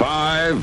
Five,